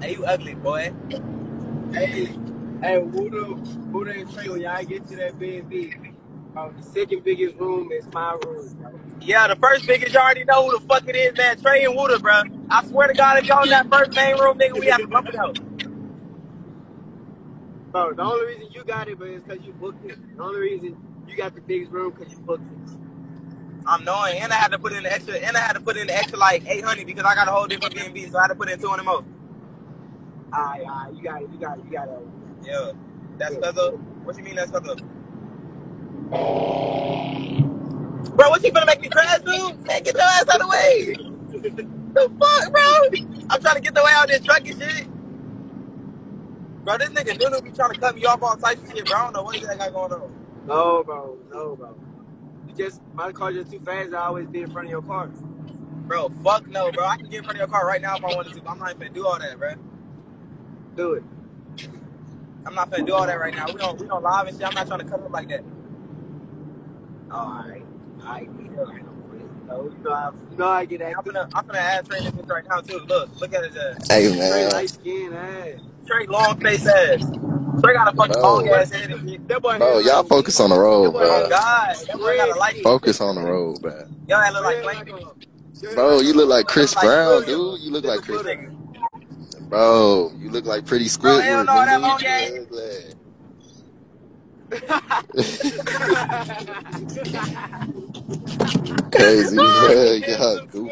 Hey, you ugly, boy. Hey, hey, Wuda, Wuda and Trey, when y'all get to that big, uh, the second biggest room is my room, bro. Yeah, the first biggest, you already know who the fuck it is, man. Trey and Wooder, bro. I swear to God, if y'all in that first main room, nigga, we have to bump it out. Bro, the only reason you got it, but it's because you booked it. The only reason you got the biggest room because you booked it. I'm knowing, and I had to put in the extra, and I had to put in the extra like 800 because I got a whole different B&B, so I had to put in 200 more. Alright, alright, you got it, you got it, you got it. Yeah, that's cause of. What you mean that's cause of? Bro, what you gonna make me crash, dude? Man, get your ass out of the way. the fuck, bro? I'm trying to get the way out of this truck and shit. Bro, this nigga Nunu be trying to cut me off all types of shit, bro. I don't know what that got going on. No, bro, no, bro. You just, my car just too fast, I always be in front of your car. Bro, fuck no, bro. I can get in front of your car right now if I wanted to. but I'm not even finna do all that, bro. Do it. I'm not finna do all that right now. We don't we don't live and shit. I'm not trying to cut up like that. Alright, alright, you know, you know, you you know I get that. I'm active. gonna I'm gonna add Trey this bitch right now too. Look, look at his ass. Hey Trey man, light skin ass. Trey long face ass. Trey got a fucking Bro. long ass head and shit. That boy bro, head y'all like- focus on the road, That boy Oh bro. God, that boy got a light. Focus on the road, man. Y'all that look like Red Blank. like a- Bro, you look like Chris Brown, dude. You look like Chris. Nigga. Bro, you look like pretty oh, Bro, hell Squidward, no, that long ass- You look like- Crazy, bro. Y'all goofy.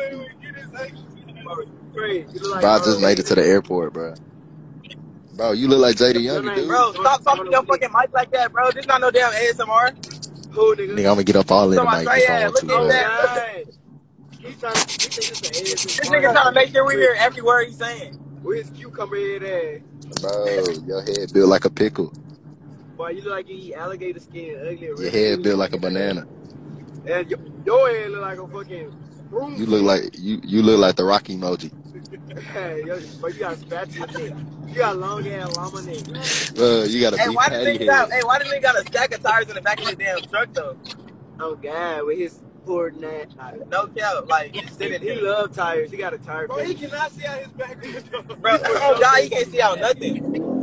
Trey, you look like Bro, I just made it to the airport, bro. Bro, you look like JD Younger, dude. Bro, stop talking your fucking mic like that, bro. This not no damn ASMR. Who nigga? Nigga, I'm gonna get up all in the mic about if Trey I ass. want to, Look at Oh, that. God. He's trying to, he think it's an ass. This nigga trying to make sure we hear every word he's saying. Where's cucumber head ass? Bro, your head built like a pickle. Boy, you look like you eat alligator skin, ugly. Your head built like a banana. And your, your head look like a fucking broom. You look like you you look like the Rocky emoji. Hey, yo, but you got a spatula. You got long ass llama neck. Bro, you got a Hey, big why did patty nigga got? Hey, why did nigga got a stack of tires in the back of his damn truck though? Oh God, with his poor neck. No cap, like just sitting He love tires. He got a tire. Bro, he cannot see out his back window. Bro, oh God, he can't see out nothing.